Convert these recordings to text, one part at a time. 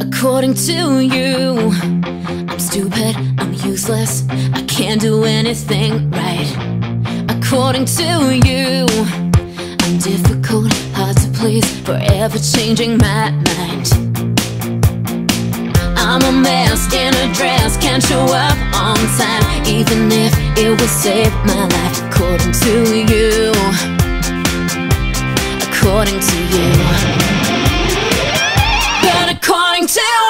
According to you, I'm stupid, I'm useless, I can't do anything right. According to you, I'm difficult, hard to please, forever changing my mind. I'm a mess in a dress, can't show up on time, even if it would save my life. According to you, according to you tell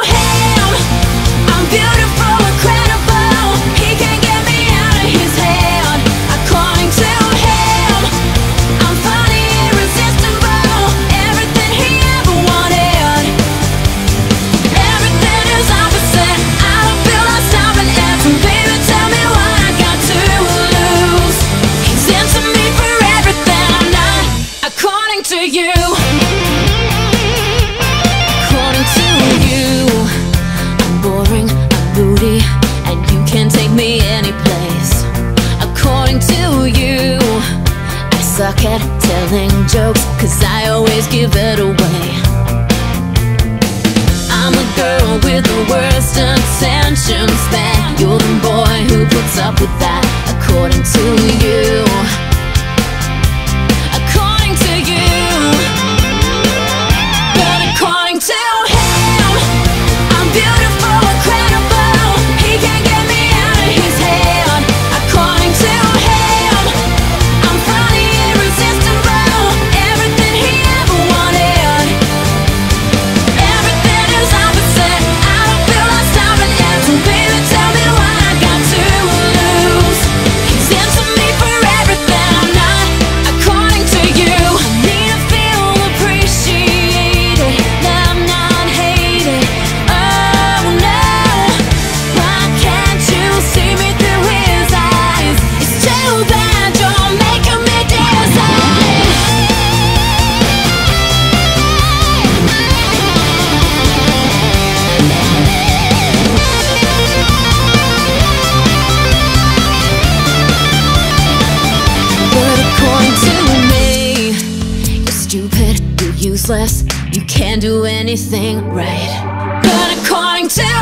suck at telling jokes Cause I always give it away. I'm a girl with the worst intentions Man, you're the boy who puts up with that useless, you can't do anything right. But according to